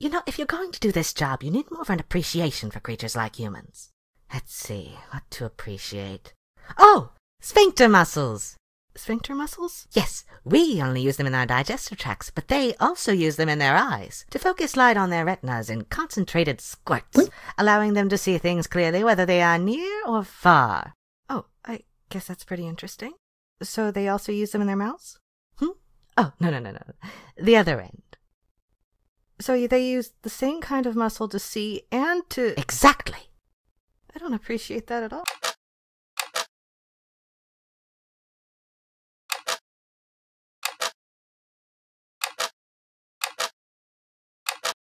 You know, if you're going to do this job, you need more of an appreciation for creatures like humans. Let's see, what to appreciate. Oh! Sphincter muscles! Sphincter muscles? Yes, we only use them in our digestive tracts, but they also use them in their eyes to focus light on their retinas in concentrated squirts, allowing them to see things clearly whether they are near or far. Oh, I guess that's pretty interesting. So they also use them in their mouths? Hmm? Oh, no, no, no, no. The other end. So they use the same kind of muscle to see and to. Exactly! I don't appreciate that at all.